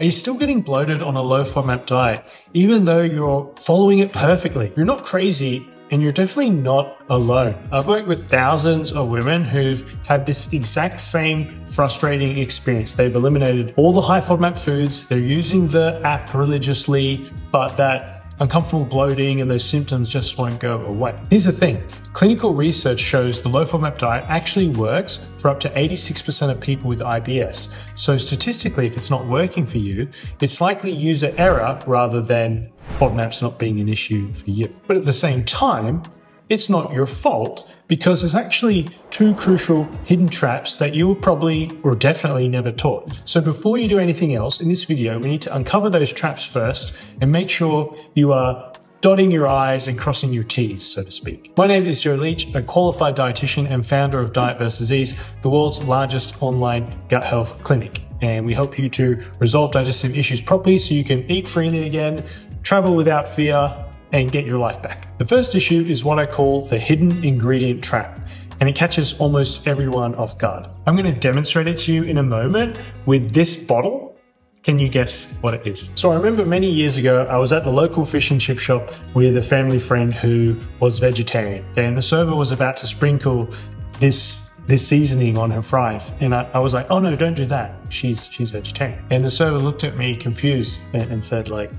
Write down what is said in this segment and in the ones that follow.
Are you still getting bloated on a low FODMAP diet, even though you're following it perfectly? You're not crazy and you're definitely not alone. I've worked with thousands of women who've had this exact same frustrating experience. They've eliminated all the high FODMAP foods, they're using the app religiously, but that uncomfortable bloating and those symptoms just won't go away. Here's the thing clinical research shows the low FODMAP diet actually works for up to 86% of people with IBS. So, statistically, if it's not working for you, it's likely user error rather than FODMAPs not being an issue for you. But at the same time, it's not your fault because there's actually two crucial hidden traps that you were probably or definitely never taught. So before you do anything else in this video, we need to uncover those traps first and make sure you are dotting your I's and crossing your T's, so to speak. My name is Joe Leech, a qualified dietitian and founder of Diet vs. Disease, the world's largest online gut health clinic. And we help you to resolve digestive issues properly so you can eat freely again, travel without fear, and get your life back. The first issue is what I call the hidden ingredient trap and it catches almost everyone off guard. I'm going to demonstrate it to you in a moment with this bottle. Can you guess what it is? So I remember many years ago, I was at the local fish and chip shop with a family friend who was vegetarian. and the server was about to sprinkle this this seasoning on her fries. And I, I, was like, oh no, don't do that. She's she's vegetarian. And the server looked at me confused and, and said like,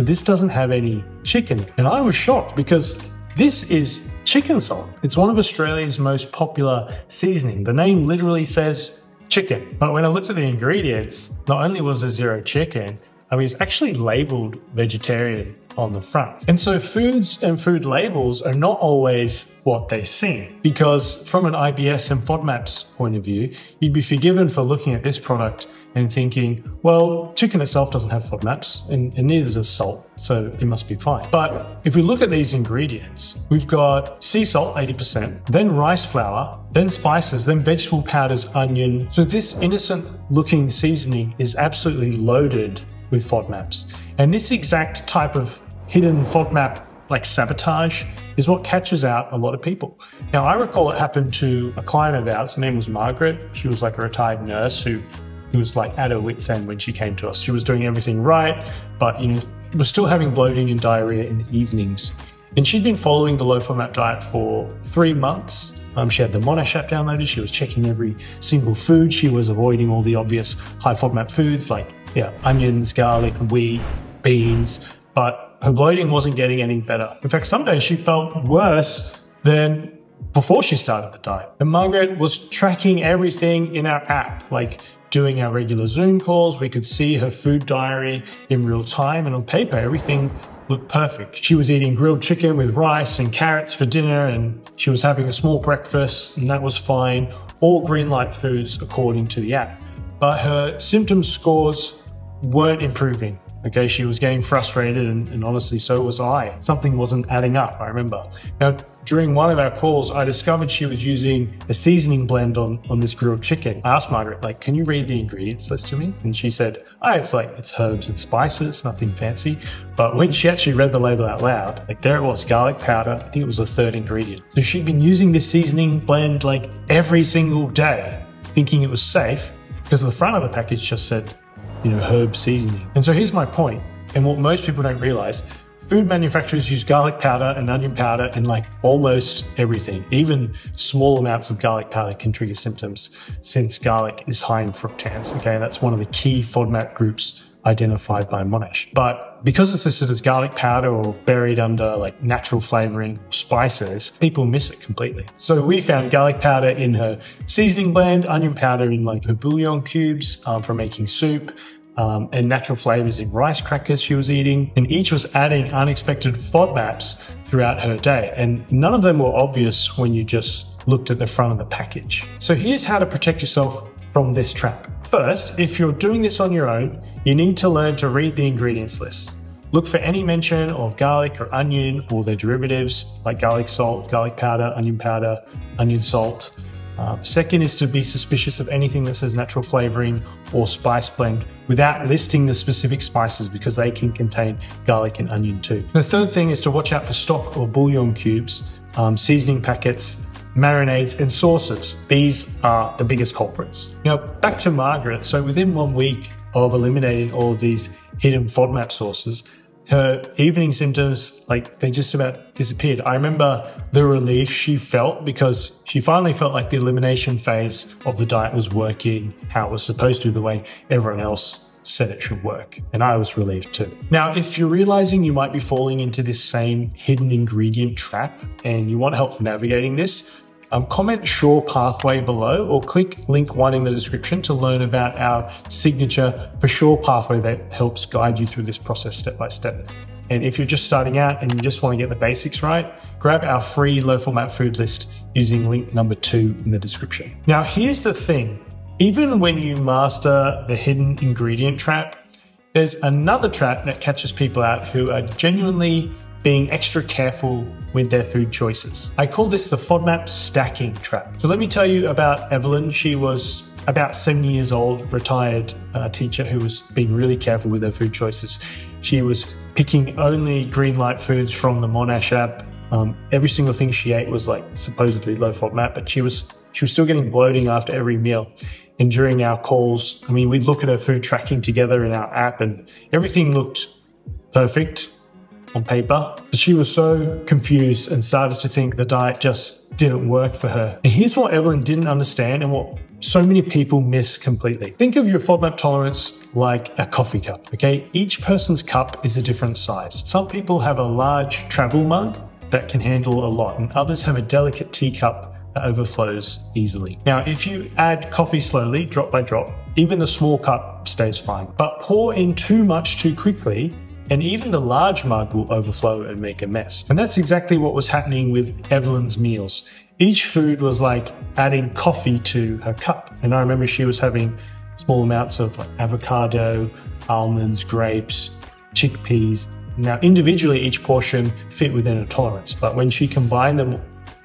but this doesn't have any chicken. And I was shocked because this is chicken salt. It's one of Australia's most popular seasoning. The name literally says chicken. But when I looked at the ingredients, not only was there zero chicken, I mean, it's actually labeled vegetarian on the front. And so foods and food labels are not always what they seem because from an IBS and FODMAPs point of view, you'd be forgiven for looking at this product and thinking, well, chicken itself doesn't have FODMAPs and, and neither does salt, so it must be fine. But if we look at these ingredients, we've got sea salt, 80%, then rice flour, then spices, then vegetable powders, onion. So this innocent looking seasoning is absolutely loaded with FODMAPs. And this exact type of hidden FODMAP like sabotage is what catches out a lot of people. Now, I recall it happened to a client of ours. Her name was Margaret. She was like a retired nurse who, who was like at her wits' end when she came to us. She was doing everything right, but you know, was still having bloating and diarrhea in the evenings. And she'd been following the low FODMAP diet for three months. Um, she had the Monash app downloaded. She was checking every single food. She was avoiding all the obvious high FODMAP foods like yeah, onions, garlic, wheat, beans. But her bloating wasn't getting any better. In fact, some days she felt worse than before she started the diet. And Margaret was tracking everything in our app, like doing our regular Zoom calls. We could see her food diary in real time and on paper, everything looked perfect. She was eating grilled chicken with rice and carrots for dinner and she was having a small breakfast and that was fine. All green light foods according to the app. But her symptom scores weren't improving. Okay, she was getting frustrated, and, and, honestly, so was I. Something wasn't adding up, I remember. Now, during one of our calls, I discovered she was using a seasoning blend on, on this grilled chicken. I asked Margaret, like, can you read the ingredients list to me? And she said, oh, it's like, it's herbs and spices, nothing fancy. But when she actually read the label out loud, like, there it was, garlic powder. I think it was the third ingredient. So she'd been using this seasoning blend like every single day, thinking it was safe because the front of the package just said you know, herb seasoning. And so here's my point, and what most people don't realize, food manufacturers use garlic powder and onion powder in like almost everything. Even small amounts of garlic powder can trigger symptoms since garlic is high in fructans. Okay, that's one of the key FODMAP groups identified by Monash. But because it's listed as garlic powder or buried under like natural flavoring spices, people miss it completely. So we found garlic powder in her seasoning blend, onion powder in like her bouillon cubes um, for making soup, um, and natural flavors in rice crackers she was eating. And each was adding unexpected FODMAPs throughout her day. And none of them were obvious when you just looked at the front of the package. So here's how to protect yourself from this trap. First, if you're doing this on your own, you need to learn to read the ingredients list. Look for any mention of garlic or onion or their derivatives like garlic salt, garlic powder, onion powder, onion salt. Uh, second is to be suspicious of anything that says natural flavoring or spice blend without listing the specific spices because they can contain garlic and onion too. The third thing is to watch out for stock or bouillon cubes, um, seasoning packets, marinades, and sauces. These are the biggest culprits. Now, back to Margaret. So within one week of eliminating all of these hidden FODMAP sources, her evening symptoms, like they just about disappeared. I remember the relief she felt because she finally felt like the elimination phase of the diet was working how it was supposed to, the way everyone else said it should work. And I was relieved too. Now, if you're realizing you might be falling into this same hidden ingredient trap and you want help navigating this, um, comment Sure Pathway below or click link one in the description to learn about our signature for Sure Pathway that helps guide you through this process step by step. And if you're just starting out and you just want to get the basics right, grab our free low FODMAP food list using link number two in the description. Now, here's the thing. Even when you master the hidden ingredient trap, there's another trap that catches people out who are genuinely being extra careful with their food choices. I call this the FODMAP stacking trap. So let me tell you about Evelyn. She was about 70 years old, retired uh, teacher who was being really careful with her food choices. She was picking only green light foods from the Monash app. Um, every single thing she ate was like supposedly low FODMAP, but she was she was still getting bloating after every meal. And during our calls, I mean, we'd look at her food tracking together in our app, and everything looked perfect on paper. She was so confused and started to think the diet just didn't work for her. And here's what Evelyn didn't understand and what so many people miss completely. Think of your FODMAP tolerance like a coffee cup, okay? Each person's cup is a different size. Some people have a large travel mug that can handle a lot, and others have a delicate teacup overflows easily. Now, if you add coffee slowly, drop by drop, even the small cup stays fine. But pour in too much too quickly, and even the large mug will overflow and make a mess. And that's exactly what was happening with Evelyn's meals. Each food was like adding coffee to her cup. And I remember she was having small amounts of avocado, almonds, grapes, chickpeas. Now, individually, each portion fit within a tolerance, but when she combined them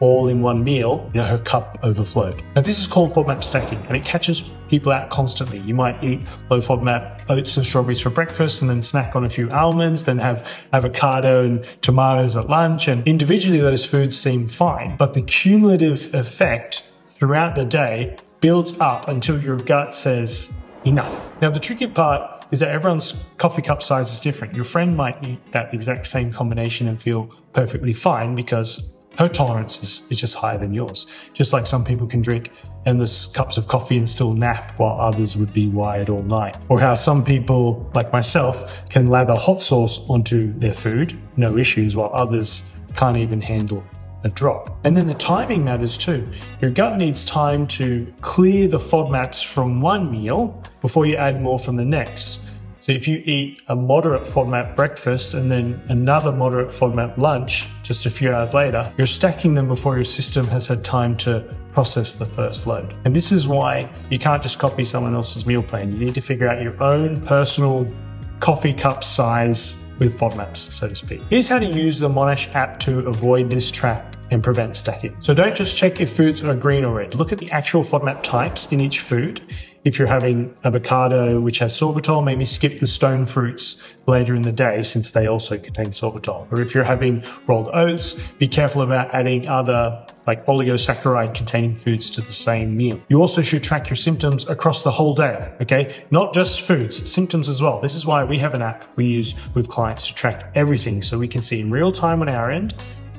all in one meal, you know, her cup overflowed. Now this is called FODMAP stacking and it catches people out constantly. You might eat low FODMAP oats and strawberries for breakfast and then snack on a few almonds, then have avocado and tomatoes at lunch. And individually those foods seem fine, but the cumulative effect throughout the day builds up until your gut says enough. Now the tricky part is that everyone's coffee cup size is different. Your friend might eat that exact same combination and feel perfectly fine because her tolerance is, is just higher than yours. Just like some people can drink endless cups of coffee and still nap while others would be wired all night. Or how some people, like myself, can lather hot sauce onto their food, no issues, while others can't even handle a drop. And then the timing matters too. Your gut needs time to clear the FODMAPs from one meal before you add more from the next. So if you eat a moderate FODMAP breakfast and then another moderate FODMAP lunch just a few hours later, you're stacking them before your system has had time to process the first load. And this is why you can't just copy someone else's meal plan. You need to figure out your own personal coffee cup size with FODMAPs, so to speak. Here's how to use the Monash app to avoid this trap and prevent stacking. So don't just check if foods are green or red. Look at the actual FODMAP types in each food. If you're having avocado, which has sorbitol, maybe skip the stone fruits later in the day since they also contain sorbitol. Or if you're having rolled oats, be careful about adding other like oligosaccharide containing foods to the same meal. You also should track your symptoms across the whole day, okay? Not just foods, symptoms as well. This is why we have an app we use with clients to track everything so we can see in real time on our end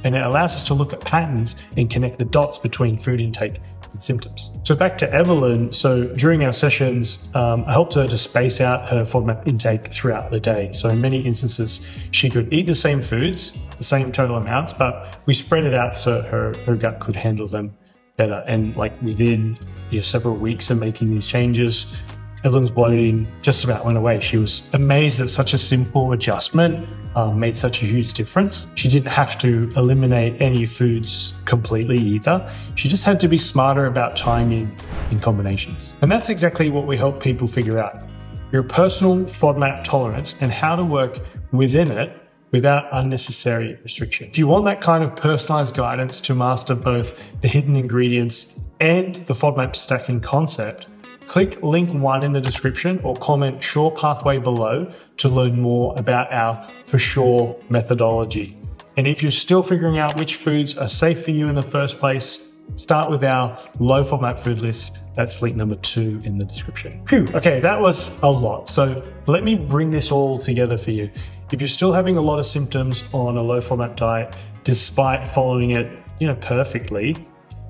and it allows us to look at patterns and connect the dots between food intake and symptoms. So back to Evelyn. So during our sessions, um, I helped her to space out her FODMAP intake throughout the day. So in many instances, she could eat the same foods, the same total amounts, but we spread it out so her, her gut could handle them better. And like within you know, several weeks of making these changes, Evelyn's bloating just about went away. She was amazed that such a simple adjustment um, made such a huge difference. She didn't have to eliminate any foods completely either. She just had to be smarter about timing in combinations. And that's exactly what we help people figure out. Your personal FODMAP tolerance and how to work within it without unnecessary restriction. If you want that kind of personalized guidance to master both the hidden ingredients and the FODMAP stacking concept, Click link one in the description or comment Sure Pathway below to learn more about our For Sure methodology. And if you're still figuring out which foods are safe for you in the first place, start with our low FODMAP food list. That's link number two in the description. Whew, okay, that was a lot. So let me bring this all together for you. If you're still having a lot of symptoms on a low FODMAP diet, despite following it, you know, perfectly,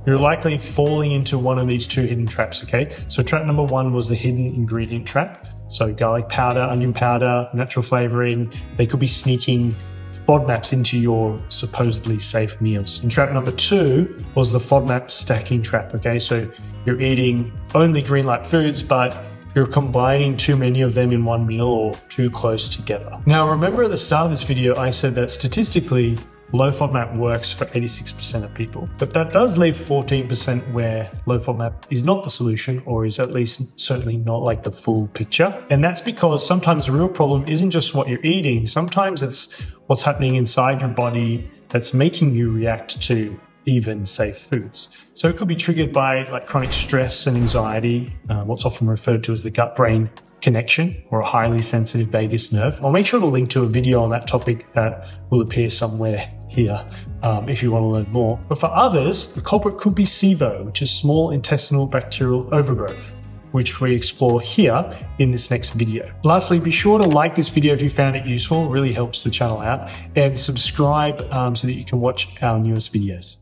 you're likely falling into one of these two hidden traps, okay? So trap number one was the hidden ingredient trap. So garlic powder, onion powder, natural flavoring, they could be sneaking FODMAPs into your supposedly safe meals. And trap number two was the FODMAP stacking trap, okay? So you're eating only green light foods, but you're combining too many of them in one meal or too close together. Now, remember at the start of this video, I said that statistically, low FODMAP works for 86% of people, but that does leave 14% where low FODMAP is not the solution or is at least certainly not like the full picture. And that's because sometimes the real problem isn't just what you're eating. Sometimes it's what's happening inside your body that's making you react to even safe foods. So it could be triggered by like chronic stress and anxiety, uh, what's often referred to as the gut brain connection or a highly sensitive vagus nerve. I'll make sure to link to a video on that topic that will appear somewhere here um, if you want to learn more. But for others, the culprit could be SIBO, which is small intestinal bacterial overgrowth which we explore here in this next video. Lastly, be sure to like this video if you found it useful, it really helps the channel out, and subscribe um, so that you can watch our newest videos.